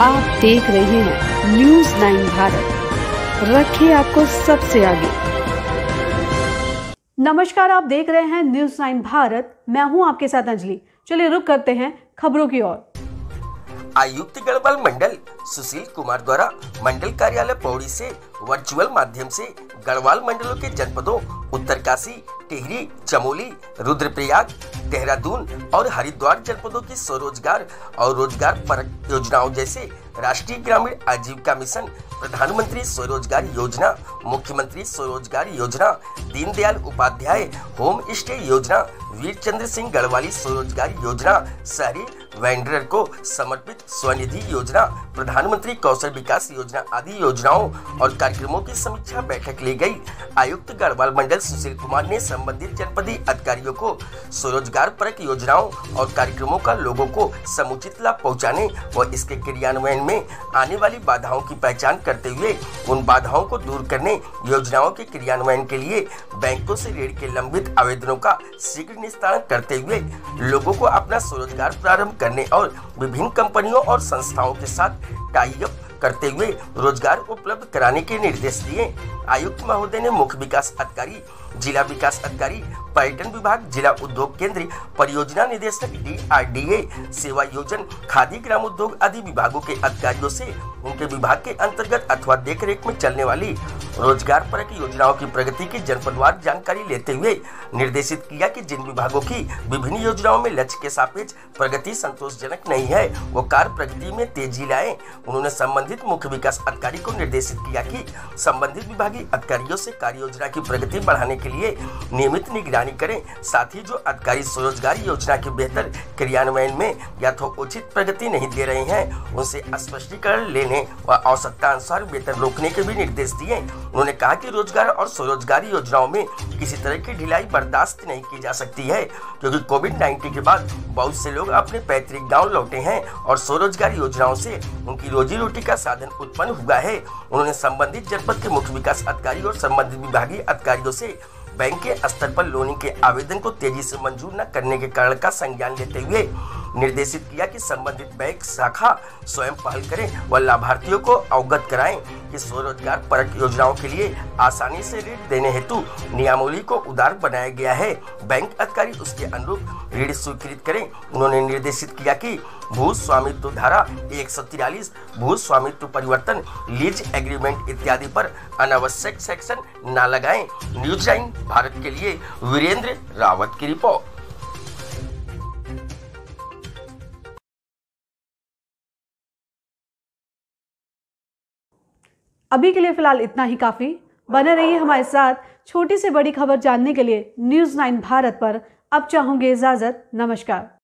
आप देख रहे हैं न्यूज़ नाइन भारत। रखिए आपको सबसे आगे। नमस्कार, आप देख रहे हैं न्यूज़ नाइन भारत। मैं हूँ आपके साथ अंजलि। चलिए रुक करते हैं खबरों की ओर। आयुक्त गढ़वाल मंडल, सुशील कुमार द्वारा मंडल कार्यालय पौड़ी से वर्चुअल माध्यम से गढ़वाल मंडलों के जनपदों उत्तरकाशी टिहरी चमोली रुद्रप्रयाग देहरादून और हरिद्वार जनपदों की स्वरोजगार और रोज़गार परक योजनाओं जैसे राष्ट्रीय ग्रामीण आजीविका मिशन, प्रधानमंत्री स्वरोजगार योजना, मुख्यमंत्री स्वरोजगार योजना, दीनदयाल उपाध्याय होम स्टे योजना वीर चंद्र सिंह गढ़वाली स्वरोजगार योजना, शहरी वेंडर को समर्पित स्वनिधि योजना, प्रधानमंत्री कौशल विकास योजना आदि योजनाओं और कार्यक्रमों की समीक्षा बैठक ली गई। आयुक्त गढ़वाल मंडल सुशील कुमार ने संबंधित जनपदी अधिकारियों को स्वरोजगार परक योजनाओं और कार्यक्रमों का लोगों को समुचित लाभ पहुँचाने व इसके क्रियान्वयन में आने वाली बाधाओं की पहचान करते हुए उन बाधाओं को दूर करने, योजनाओं के क्रियान्वयन के लिए बैंकों से ऋण के लंबित आवेदनों का शीघ्र निस्तारण करते हुए लोगों को अपना स्वरोजगार प्रारंभ करने और विभिन्न कंपनियों और संस्थाओं के साथ टाई अप करते हुए रोज़गार उपलब्ध कराने के निर्देश दिए। आयुक्त महोदय ने मुख्य विकास अधिकारी, जिला विकास अधिकारी, पर्यटन विभाग, जिला उद्योग केंद्र, परियोजना निदेशक डी आर डी ए सेवा योजन, खादी ग्राम उद्योग आदि विभागों के अधिकारियों से उनके विभाग के अंतर्गत अथवा देखरेख में चलने वाली रोज़गार परक योजनाओं की प्रगति की जनपदवार जानकारी लेते हुए निर्देशित किया कि जिन विभागों की विभिन्न योजनाओं में लक्ष्य के सापेक्ष प्रगति संतोषजनक नहीं है, वो कार्य प्रगति में तेज़ी लाए। उन्होंने संबंधित मुख्य विकास अधिकारी को निर्देशित किया कि संबंधित विभागीय अधिकारियों से कार्य योजना की प्रगति बढ़ाने के लिए नियमित निगरानी करें। साथ ही जो अधिकारी स्वरोजगार योजना के बेहतर क्रियान्वयन में या तो उचित प्रगति नहीं दे रहे हैं, उनसे स्पष्टीकरण लेने व आवश्यकता अनुसार वेतन रोकने के भी निर्देश दिए। उन्होंने कहा कि रोज़गार और स्वरोजगार योजनाओं में किसी तरह की ढिलाई बर्दाश्त नहीं की जा सकती है, क्योंकि कोविड 19 के बाद बहुत से लोग अपने पैतृक गाँव लौटे हैं और स्वरोजगार योजनाओं से उनकी रोजी रोटी का साधन उत्पन्न हुआ है। उन्होंने संबंधित जनपद के मुख्य विकास अधिकारी और संबंधित विभागीय अधिकारियों से बैंक के स्तर पर लोन के आवेदन को तेज़ी से मंजूर न करने के कारण का संज्ञान लेते हुए निर्देशित किया कि संबंधित बैंक शाखा स्वयं पहल करें व लाभार्थियों को अवगत कराएँ कि स्वरोजगार परक योजनाओं के लिए आसानी से ऋण देने हेतु नियमावली को उदार बनाया गया है। बैंक अधिकारी उसके अनुरूप ऋण स्वीकृत करें। उन्होंने निर्देशित किया कि भू स्वामित्व धारा एक भू स्वामित्व परिवर्तन, लीज एग्रीमेंट इत्यादि पर अनावश्यक सेक्शन न लगाएँ। न्यूज़ लाइन भारत के लिए वीरेंद्र रावत की रिपोर्ट। अभी के लिए फ़िलहाल इतना ही काफ़ी। बने रहिए हमारे साथ छोटी से बड़ी खबर जानने के लिए न्यूज़ नाइन भारत पर। अब चाहूँगे इजाज़त। नमस्कार।